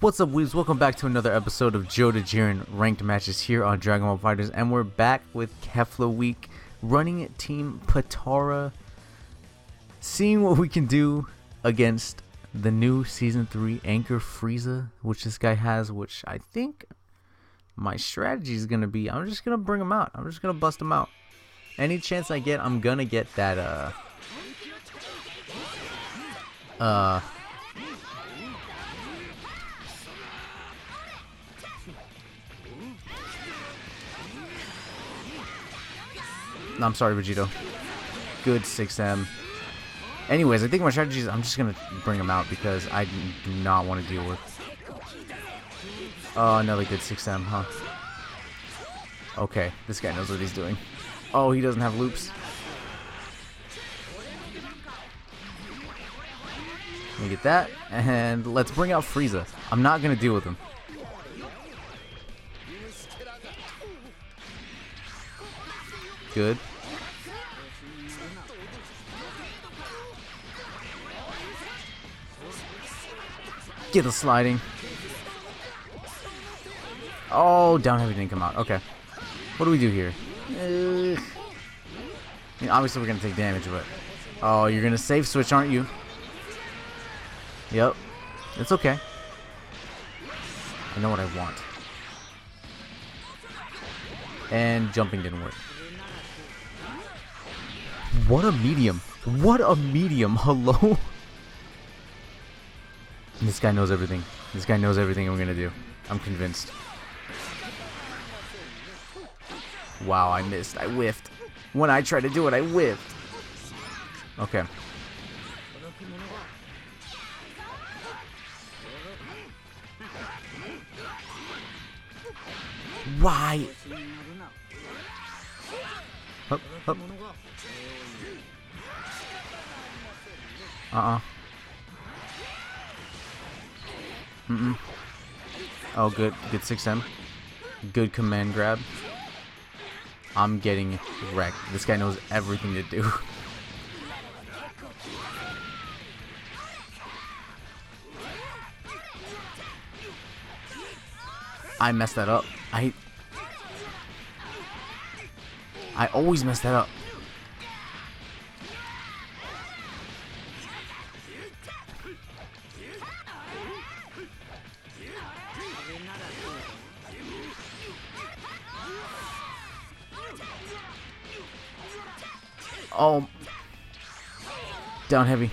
What's up, weebs? Welcome back to another episode of Joe Jiren ranked matches here on Dragon Ball FighterZ, and we're back with Kefla Week, running Team Potara, seeing what we can do against the new Season 3 Anchor Frieza, which this guy has, which I think my strategy is going to be, I'm just going to bring him out. I'm just going to bust him out. Any chance I get, I'm going to get that, uh... Uh... I'm sorry, Vegito. Good 6M. Anyways, I think my strategy is I'm just going to bring him out because I do not want to deal with... Oh, another good 6M, huh? Okay, this guy knows what he's doing. Oh, he doesn't have loops. Let me get that, and let's bring out Frieza. I'm not going to deal with him. Good. Get the sliding. Oh, down heavy didn't come out. Okay. What do we do here? Uh, I mean, obviously we're going to take damage, but... Oh, you're going to save switch, aren't you? Yep. It's okay. I know what I want. And jumping didn't work. What a medium. What a medium. Hello? This guy knows everything. This guy knows everything we're gonna do. I'm convinced. Wow, I missed. I whiffed. When I tried to do it, I whiffed. Okay. Why? Hup, hup. Uh-uh. Mm-mm. Oh, good. Good 6M. Good command grab. I'm getting wrecked. This guy knows everything to do. I messed that up. I... I always mess that up. Oh. Down heavy.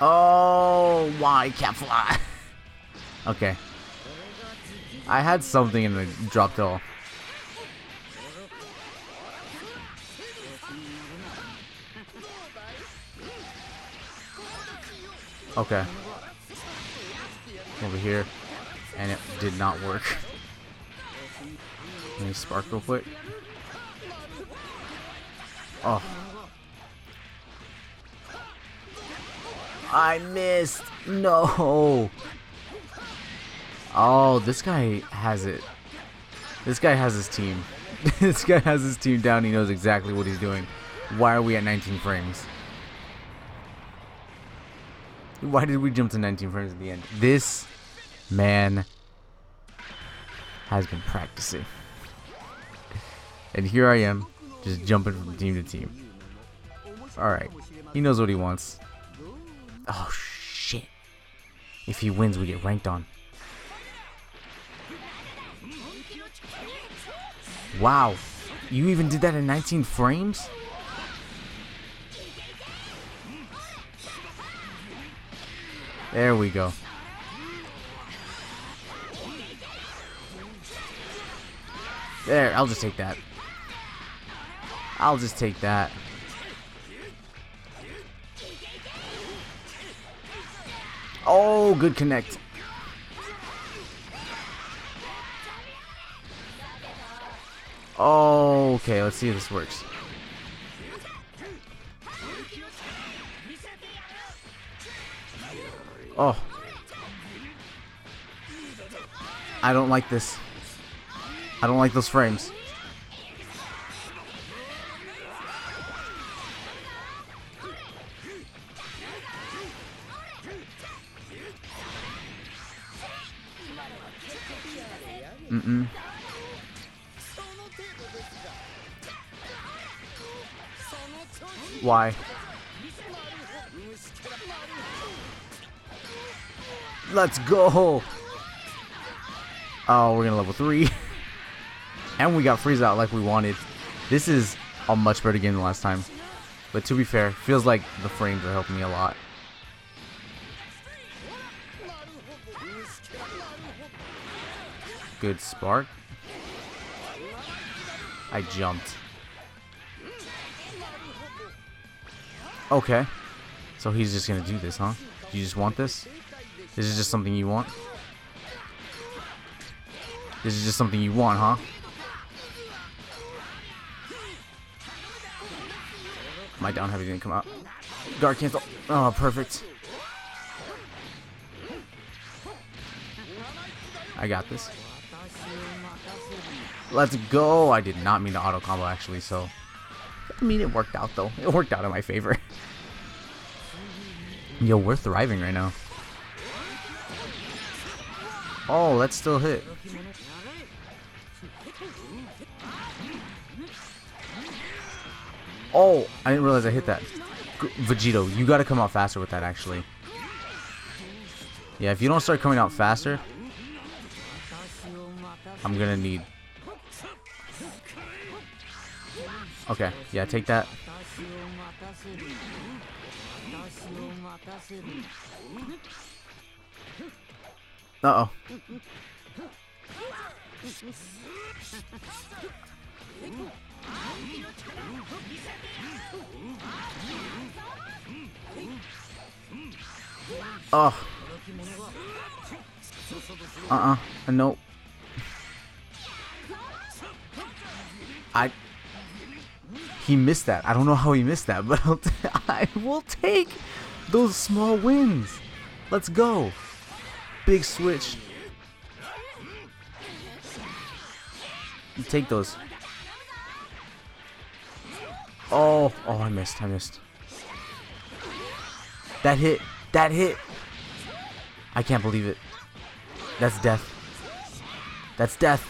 Oh, why can't fly? okay. I had something in the drop all. Okay. Over here. And it did not work. Let me spark real quick. Oh. I missed. No. Oh, this guy has it. This guy has his team. this guy has his team down. He knows exactly what he's doing. Why are we at 19 frames? Why did we jump to 19 frames at the end? This man has been practicing. And here I am, just jumping from team to team. Alright. He knows what he wants. Oh, shit. If he wins, we get ranked on. Wow. You even did that in 19 frames? There we go. There, I'll just take that. I'll just take that. Oh, good connect. Oh, okay, let's see if this works. Oh. I don't like this. I don't like those frames. Mm-mm. Why? Let's go! Oh, we're gonna level 3. and we got Frieza out like we wanted. This is a much better game than last time. But to be fair, feels like the frames are helping me a lot. Good spark. I jumped. Okay. So he's just gonna do this, huh? You just want this? This is just something you want? This is just something you want, huh? My down heavy didn't come out. Guard cancel. Oh, perfect. I got this. Let's go. I did not mean to auto combo actually, so I mean it worked out though. It worked out in my favor. Yo, we're thriving right now. Oh, that's still hit. Oh, I didn't realize I hit that. G Vegito, you gotta come out faster with that actually. Yeah, if you don't start coming out faster, I'm gonna need... Okay, yeah, take that. Uh-oh. Oh. Uh-uh. Uh, nope. I... He missed that. I don't know how he missed that, but I'll t I will take those small wins. Let's go. Big switch. You take those. Oh, oh, I missed. I missed. That hit. That hit. I can't believe it. That's death. That's death.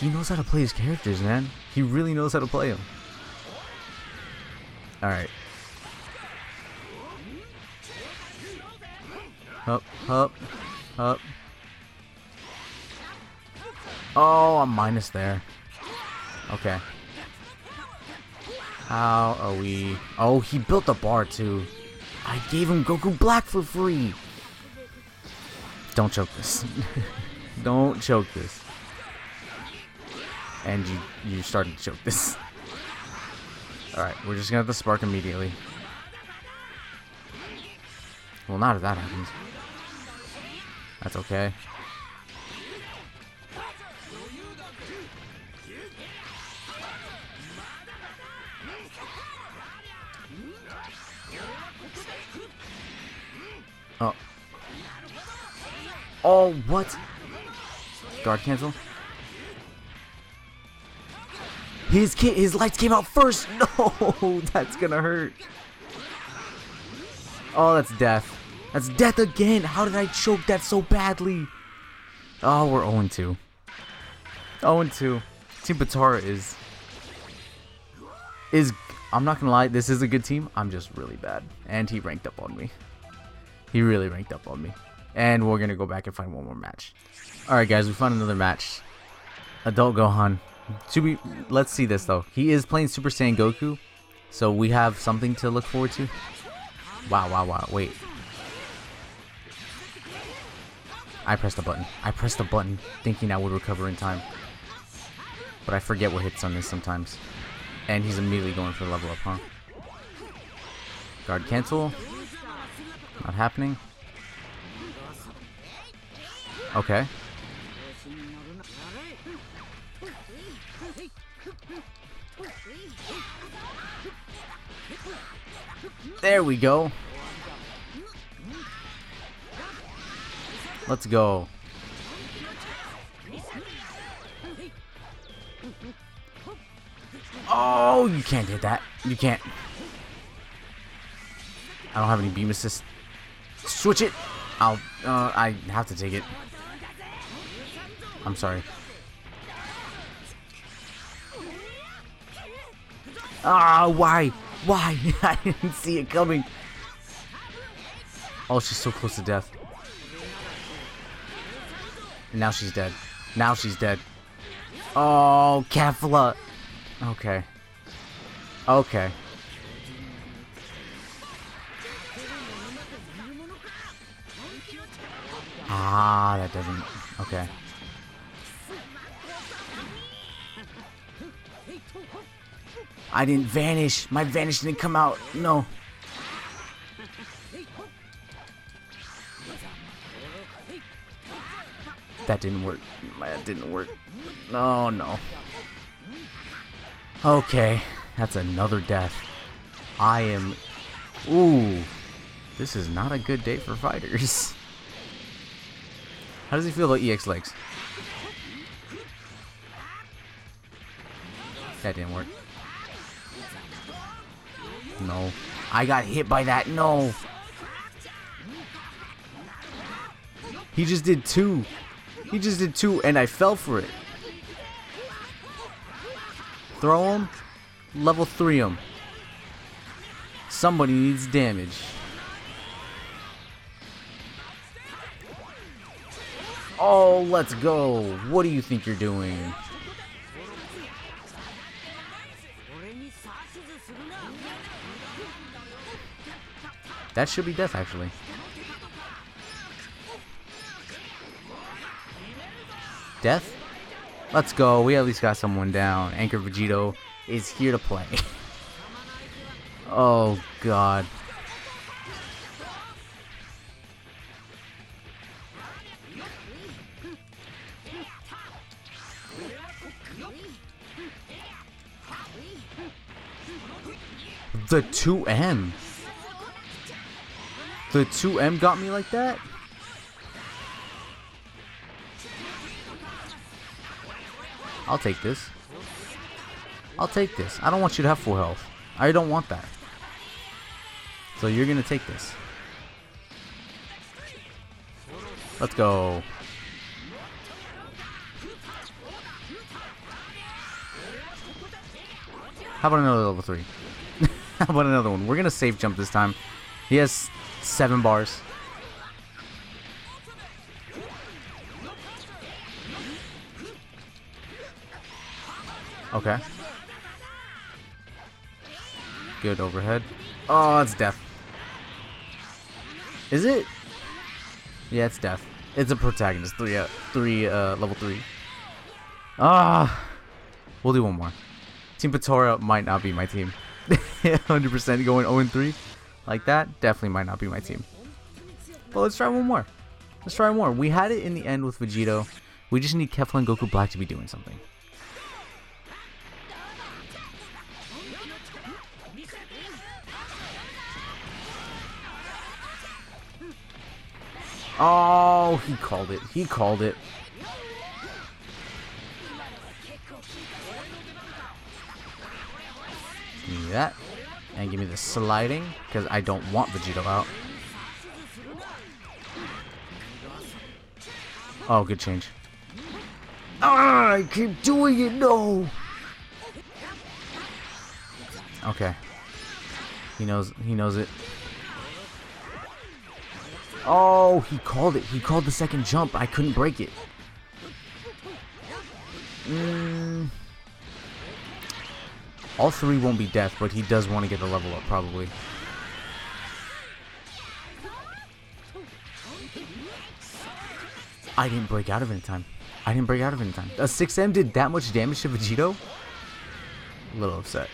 He knows how to play his characters, man. He really knows how to play them. Alright. Up, up, up. Oh, I'm minus there. Okay. How are we... Oh, he built a bar too. I gave him Goku Black for free. Don't choke this. Don't choke this. And you, you started to choke this. Alright, we're just gonna have to spark immediately. Well, not if that happens. That's okay. Oh. Oh, what? Guard cancel? His his lights came out first. No, that's gonna hurt. Oh, that's death. That's death again. How did I choke that so badly? Oh, we're 0-2. 0-2. Team Potara is... Is... I'm not gonna lie, this is a good team. I'm just really bad. And he ranked up on me. He really ranked up on me. And we're gonna go back and find one more match. Alright guys, we found another match. Adult Gohan. To be, let's see this though. He is playing Super Saiyan Goku. So we have something to look forward to. Wow, wow, wow. Wait. I pressed the button. I pressed the button thinking I would recover in time. But I forget what hits on this sometimes. And he's immediately going for level up, huh? Guard cancel. Not happening. Okay. There we go. Let's go. Oh, you can't hit that. You can't. I don't have any beam assist. Switch it. I'll. Uh, I have to take it. I'm sorry. Ah, why? Why? I didn't see it coming. Oh, she's so close to death. And now she's dead. Now she's dead. Oh, Kefla. Okay. Okay. Ah, that doesn't... Okay. I didn't vanish. My vanish didn't come out. No. That didn't work. That didn't work. No, no. Okay. That's another death. I am... Ooh. This is not a good day for FighterZ. How does he feel about EX legs? That didn't work. No. I got hit by that. No. He just did two. He just did two, and I fell for it. Throw him. Level three him. Somebody needs damage. Oh, let's go. What do you think you're doing? That should be death, actually. Death? Let's go. We at least got someone down. Anchor Vegito is here to play. oh, God. The 2M. The 2M got me like that? I'll take this. I'll take this. I don't want you to have full health. I don't want that. So you're going to take this. Let's go. How about another level 3? How about another one? We're going to safe jump this time. He has seven bars. Okay. Good overhead. Oh, it's death. Is it? Yeah, it's death. It's a protagonist. Three, uh, three, uh, level three. Ah, we'll do one more. Team Potara might not be my team. 100% going 0-3 like that definitely might not be my team. But let's try one more. Let's try one more. We had it in the end with Vegito. We just need Kefla and Goku Black to be doing something. Oh, he called it. He called it. Give me that. And give me the sliding, because I don't want Vegito out. Oh, good change. Ah, I keep doing it, no! Okay. He knows, he knows it. Oh, he called it. He called the second jump. I couldn't break it. Mm. All three won't be death, but he does want to get the level up, probably. I didn't break out of it in time. I didn't break out of it in time. A 6M did that much damage to Vegito? A little upset.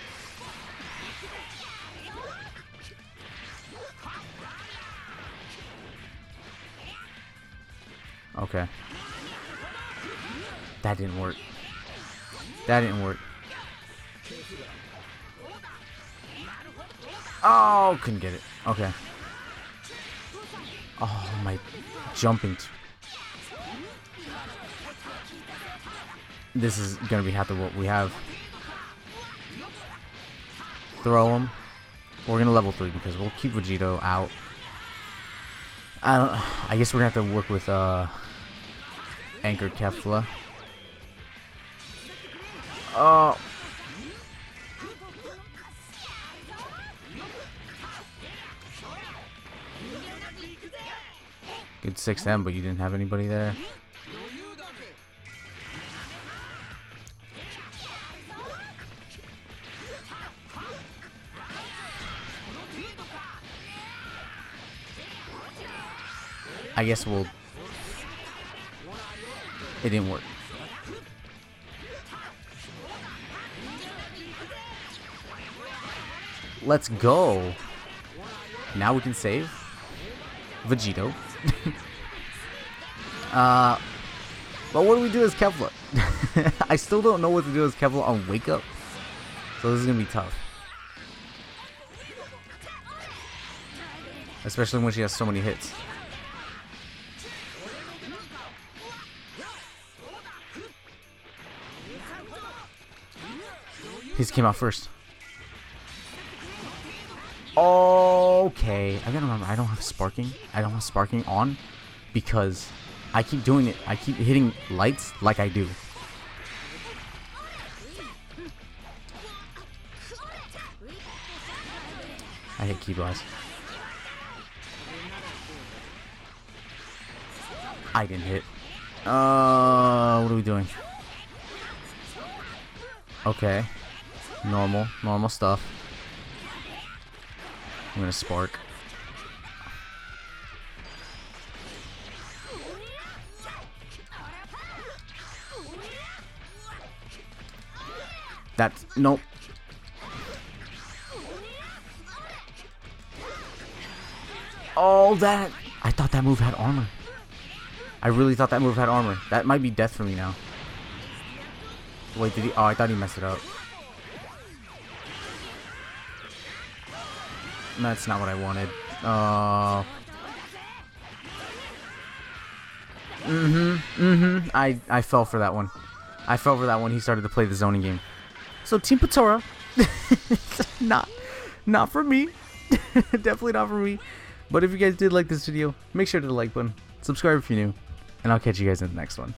Okay. That didn't work. That didn't work. Oh, couldn't get it. Okay. Oh, my jumping. This is gonna be half of what we have. Throw him. We're gonna level 3 because we'll keep Vegito out. I don't. I guess we're gonna have to work with uh, Anchor Kefla. Oh. Good 6M, but you didn't have anybody there. I guess we'll... It didn't work. Let's go. Now we can save. Vegito. uh, but what do we do as Kefla? I still don't know what to do as Kefla on Wake Up. So this is going to be tough. Especially when she has so many hits. His came out first. Okay, I gotta remember, I don't have sparking. I don't have sparking on because I keep doing it. I keep hitting lights like I do. I hit ki blast. I didn't hit. Uh, what are we doing? Okay. Normal, normal stuff. I'm gonna spark. That's nope. Oh, that! I thought that move had armor. I really thought that move had armor. That might be death for me now. Wait, did he? Oh, I thought he messed it up. That's not what I wanted. Uh. Mm-hmm. Mm-hmm. I I fell for that one. I fell for that one. He started to play the zoning game. So Team Potara, not not for me. Definitely not for me. But if you guys did like this video, make sure to like button, subscribe if you're new, and I'll catch you guys in the next one.